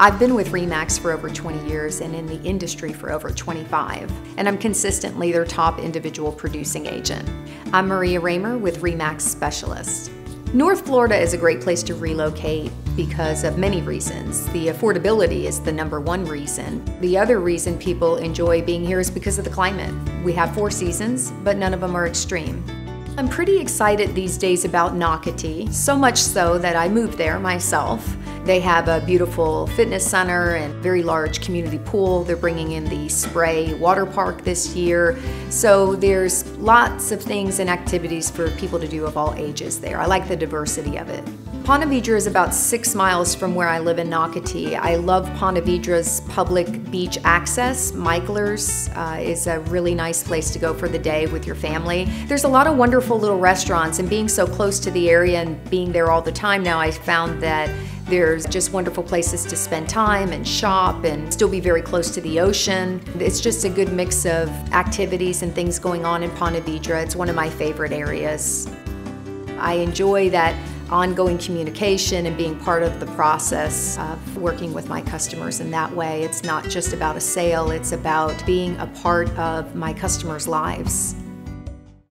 I've been with RE/MAX for over 20 years and in the industry for over 25, and I'm consistently their top individual producing agent. I'm Maria Raymer with RE/MAX Specialist. North Florida is a great place to relocate because of many reasons. The affordability is the number one reason. The other reason people enjoy being here is because of the climate. We have four seasons, but none of them are extreme. I'm pretty excited these days about Nocatee, so much so that I moved there myself. They have a beautiful fitness center and very large community pool. They're bringing in the Spray Water Park this year. So there's lots of things and activities for people to do of all ages there. I like the diversity of it. Ponte Vedra is about six miles from where I live in Nocatee. I love Ponte Vedra's public beach access. Mickler's uh, is a really nice place to go for the day with your family. There's a lot of wonderful little restaurants and being so close to the area and being there all the time now, I found that there's just wonderful places to spend time and shop and still be very close to the ocean. It's just a good mix of activities and things going on in Ponte Vedra. It's one of my favorite areas. I enjoy that ongoing communication and being part of the process of working with my customers in that way. It's not just about a sale, it's about being a part of my customers' lives.